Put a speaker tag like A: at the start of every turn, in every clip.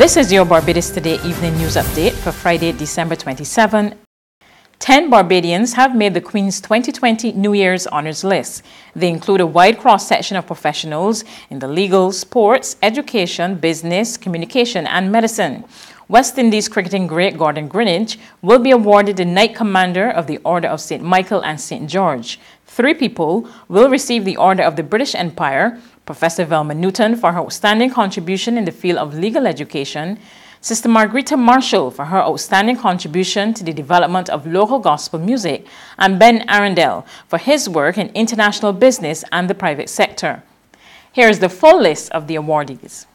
A: This is your Barbados Today evening news update for Friday, December 27. Ten Barbadians have made the Queen's 2020 New Year's Honours List. They include a wide cross section of professionals in the legal, sports, education, business, communication, and medicine. West Indies cricketing great Gordon Greenidge will be awarded the Knight Commander of the Order of St. Michael and St. George. Three people will receive the Order of the British Empire Professor Velma Newton for her outstanding contribution in the field of legal education, Sister Margarita Marshall for her outstanding contribution to the development of local gospel music, and Ben Arundel for his work in international business and the private sector. Here is the full list of the awardees.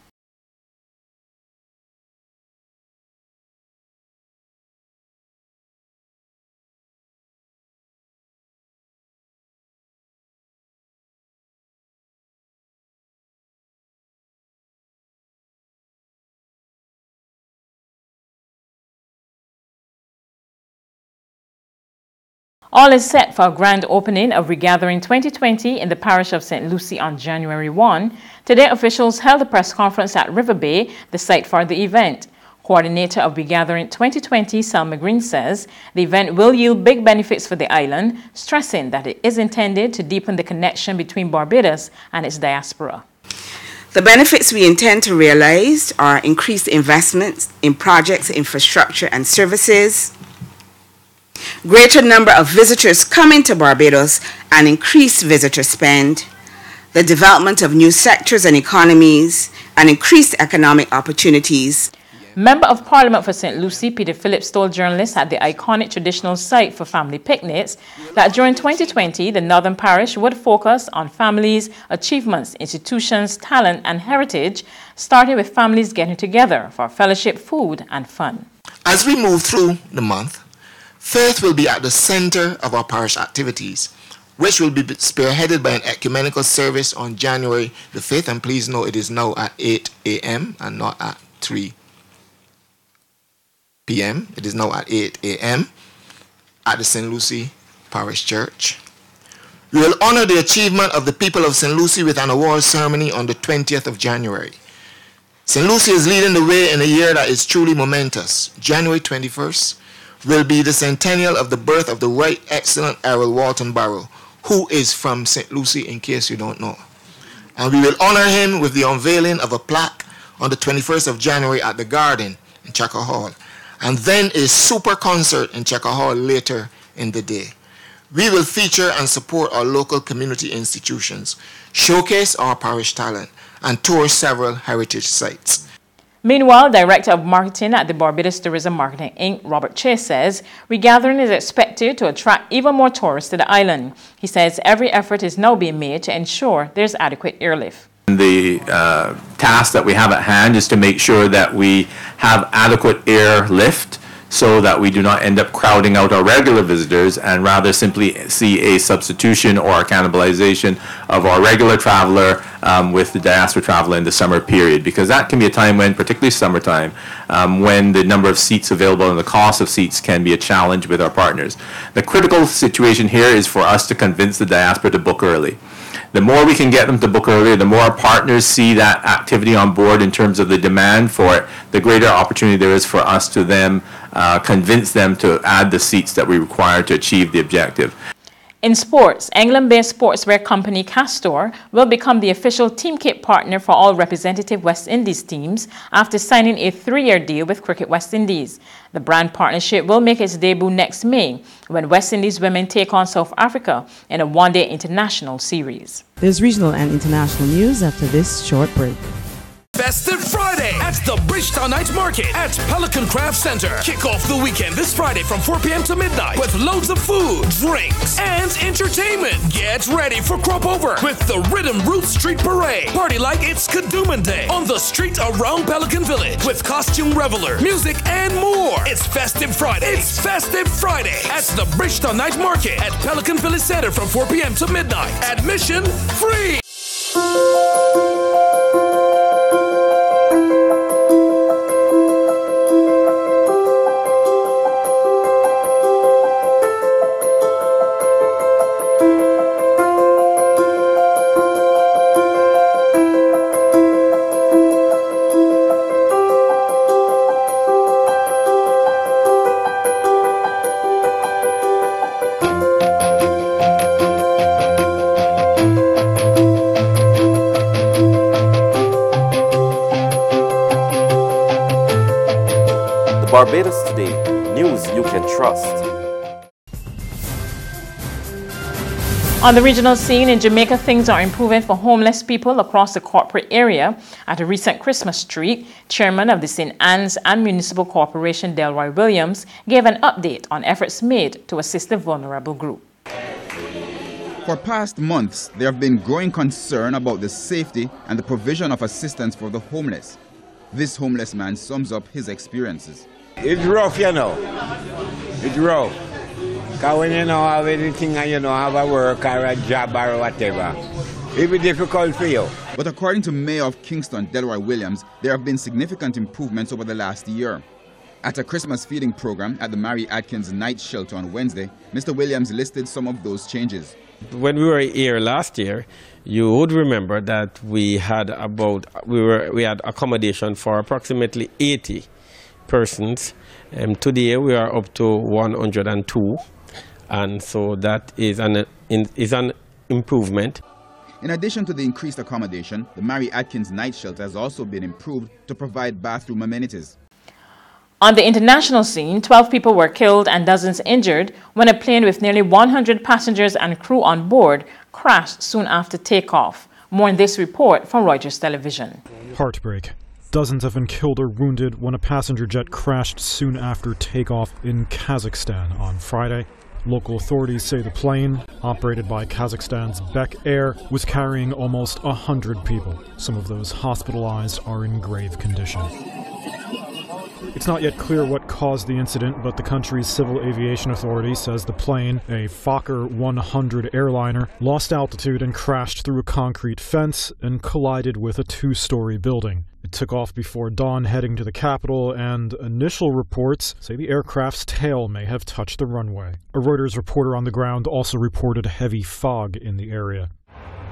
A: All is set for a grand opening of We Gatherin' 2020 in the parish of St. Lucy on January 1. Today, officials held a press conference at River Bay, the site for the event. Coordinator of We Gatherin' 2020, Selma Green says the event will yield big benefits for the island, stressing that it is intended to deepen the connection between Barbados and its diaspora.
B: The benefits we intend to realize are increased investments in projects, infrastructure, and services, greater number of visitors coming to Barbados and increased visitor spend, the development of new sectors and economies, and increased economic opportunities.
A: Member of Parliament for St. Lucy, Peter Phillips, told journalists at the iconic traditional site for family picnics that during 2020, the Northern Parish would focus on families, achievements, institutions, talent, and heritage, starting with families getting together for fellowship, food, and fun.
C: As we move through the month, Faith will be at the center of our parish activities, which will be spearheaded by an ecumenical service on January the 5th. And please note it is now at 8 a.m. and not at 3 p.m. It is now at 8 a.m. at the St. Lucy Parish Church. We will honor the achievement of the people of St. Lucy with an award ceremony on the 20th of January. St. Lucy is leading the way in a year that is truly momentous. January 21st will be the centennial of the birth of the right excellent Errol Walton Barrow, who is from St. Lucy, in case you don't know. And we will honor him with the unveiling of a plaque on the 21st of January at the Garden in Checker Hall, and then a super concert in Checker Hall later in the day. We will feature and support our local community institutions, showcase our parish talent, and tour several heritage sites.
A: Meanwhile, Director of Marketing at the Barbados Tourism Marketing Inc., Robert Chase says We Gatherin' is expected to attract even more tourists to the island. He says every effort is now being made to ensure there's adequate airlift.
D: The uh, task that we have at hand is to make sure that we have adequate airlift so that we do not end up crowding out our regular visitors and rather simply see a substitution or a cannibalization of our regular traveler um, with the diaspora traveler in the summer period because that can be a time when, particularly summertime, um, when the number of seats available and the cost of seats can be a challenge with our partners. The critical situation here is for us to convince the diaspora to book early the more we can get them to book earlier, the more our partners see that activity on board in terms of the demand for it, the greater opportunity there is for us to then uh, convince them to add the seats that we require to achieve the objective.
A: In sports, England-based sportswear company Castore will become the official team kit partner for all representative West Indies teams after signing a three-year deal with Cricket West Indies. The brand partnership will make its debut next May when West Indies women take on South Africa in a one-day international series.
E: There's regional and international news after this short break.
F: Festive Friday at the Bridgetown Night Market at Pelican Craft Center. Kick off the weekend this Friday from 4 p.m. to midnight with loads of food, drinks, and entertainment. Get ready for Crop Over with the Rhythm Roots Street Parade. Party like it's Kadooment Day on the street around Pelican Village with costume reveler, music, and more. It's Festive Friday. It's Festive Friday at the Bridgetown Night Market at Pelican Village Center from 4 p.m. to midnight. Admission free.
G: Barbados Today, news you can trust.
A: On the regional scene in Jamaica, things are improving for homeless people across the corporate area. At a recent Christmas treat, Chairman of the St. Anne's and Municipal Corporation, Delroy Williams, gave an update on efforts made to assist the vulnerable group.
H: For past months, there have been growing concern about the safety and the provision of assistance for the homeless. This homeless man sums up his experiences.
I: It's rough, you know. It's rough. Because when you don't have anything and you don't have a work or a job or whatever, it be difficult for you.
H: But according to Mayor of Kingston, Delroy Williams, there have been significant improvements over the last year. At a Christmas feeding program at the Mary Atkins Night Shelter on Wednesday, Mr. Williams listed some of those changes.
I: When we were here last year, you would remember that we had about we were we had accommodation for approximately 80 persons. Um, today we are up to 102, and so that is an is an improvement.
H: In addition to the increased accommodation, the Mary Atkins Night Shelter has also been improved to provide bathroom amenities.
A: On the international scene, 12 people were killed and dozens injured when a plane with nearly 100 passengers and crew on board crashed soon after takeoff. More in this report from Reuters Television.
J: Heartbreak. Dozens have been killed or wounded when a passenger jet crashed soon after takeoff in Kazakhstan on Friday. Local authorities say the plane, operated by Kazakhstan's Bek Air, was carrying almost 100 people. Some of those hospitalized are in grave condition. It's not yet clear what caused the incident, but the country's civil aviation authority says the plane, a Fokker 100 airliner, lost altitude and crashed through a concrete fence and collided with a two story building. It took off before dawn heading to the capital, and initial reports say the aircraft's tail may have touched the runway. A Reuters reporter on the ground also reported heavy fog in the area.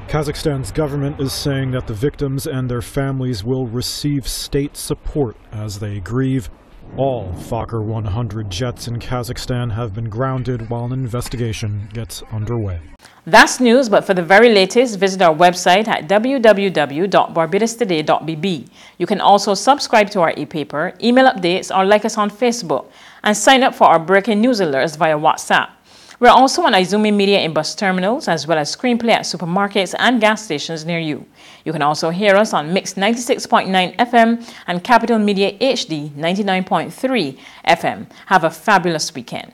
J: Kazakhstan's government is saying that the victims and their families will receive state support as they grieve. All Fokker 100 jets in Kazakhstan have been grounded while an investigation gets underway.
A: That's news, but for the very latest, visit our website at www.barbadostoday.bb. You can also subscribe to our e-paper, email updates, or like us on Facebook, and sign up for our breaking news alerts via WhatsApp. We're also on Izumi Media in bus terminals, as well as Screenplay at supermarkets and gas stations near you. You can also hear us on Mix 96.9 FM and Capital Media HD 99.3 FM. Have a fabulous weekend.